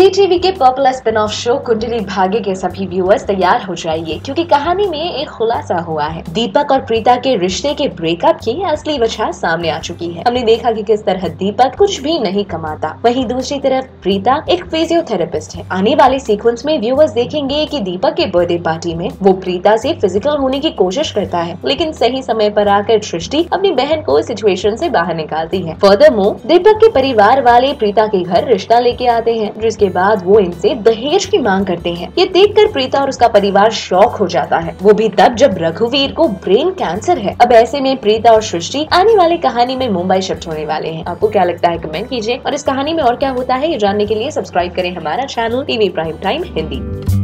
जी TV के popular spin off show Kundali Bhagya के सभी व्यूअर्स तैयार हो जाइए, क्योंकि कहानी में एक खुलासा हुआ है। दीपक और प्रीता के रिश्ते के ब्रेकअप की असली वजह सामने आ चुकी है। हमने देखा कि किस तरह दीपक कुछ भी नहीं कमाता। वहीं दूसरी तरफ़ प्रीता एक फिजियोथेरेपिस्ट है। आने वाले सीक्वेंस में व्यूअर्स देखेंगे कि दीपक के बर्थडे पार्टी में वो प्रीता से फ़िज़िकल होने की कोशिश करता है, लेकिन सही समय पर आकर सृष्टि अपनी बहन को सिचुएशन से बाहर निकालती है। फर्दर दीपक के परिवार वाले प्रीता के घर रिश्ता लेके आते हैं, जिसके बाद वो इनसे दहेज की मांग करते हैं। ये देखकर प्रीता और उसका परिवार शौक हो जाता है। वो भी तब जब रघुवीर को ब्रेन कैंसर है। अब ऐसे में प्रीता और सृष्टि आने वाली कहानी में मुंबई शिफ्ट होने वाले हैं। आपको क्या लगता है कमेंट कीजिए। और इस कहानी में और क्या होता है, ये जानने के लिए सब्सक्राइब करें हमारा channel TV prime time Hindi.